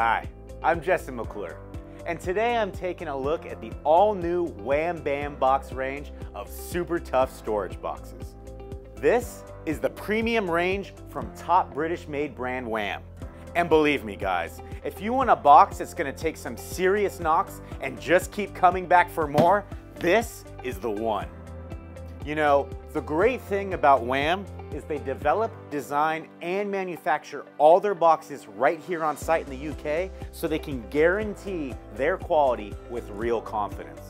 Hi, I'm Jesse McClure, and today I'm taking a look at the all-new Wham Bam box range of super tough storage boxes. This is the premium range from top British-made brand Wham. And believe me guys, if you want a box that's gonna take some serious knocks and just keep coming back for more, this is the one. You know, the great thing about Wham is they develop, design, and manufacture all their boxes right here on site in the UK so they can guarantee their quality with real confidence.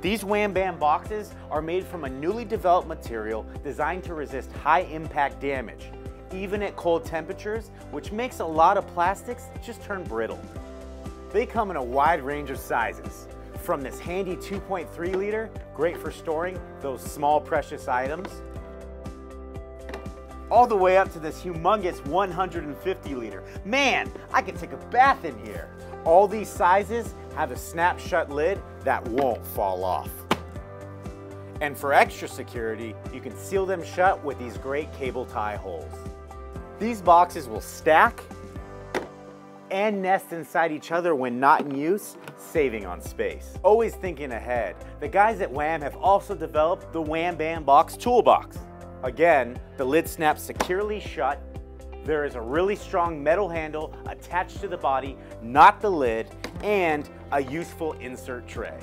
These Wham Bam boxes are made from a newly developed material designed to resist high impact damage, even at cold temperatures, which makes a lot of plastics just turn brittle. They come in a wide range of sizes, from this handy 2.3 liter, great for storing those small precious items, all the way up to this humongous 150 liter. Man, I could take a bath in here. All these sizes have a snap shut lid that won't fall off. And for extra security, you can seal them shut with these great cable tie holes. These boxes will stack and nest inside each other when not in use, saving on space. Always thinking ahead, the guys at Wham have also developed the Wham Bam Box Toolbox. Again, the lid snaps securely shut. There is a really strong metal handle attached to the body, not the lid, and a useful insert tray.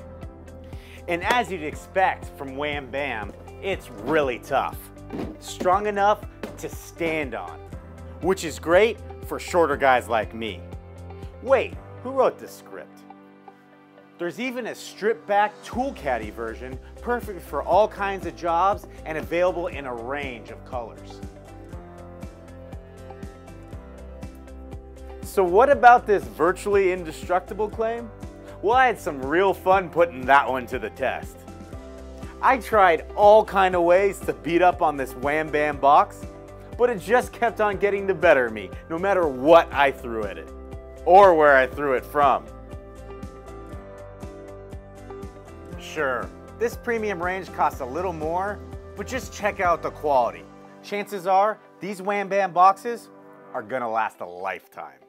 And as you'd expect from Wham Bam, it's really tough. Strong enough to stand on, which is great for shorter guys like me. Wait, who wrote this script? There's even a stripped back tool caddy version, perfect for all kinds of jobs and available in a range of colors. So what about this virtually indestructible claim? Well, I had some real fun putting that one to the test. I tried all kind of ways to beat up on this Wham Bam box, but it just kept on getting the better of me, no matter what I threw at it or where I threw it from. Sure, this premium range costs a little more, but just check out the quality. Chances are, these Wham Bam boxes are gonna last a lifetime.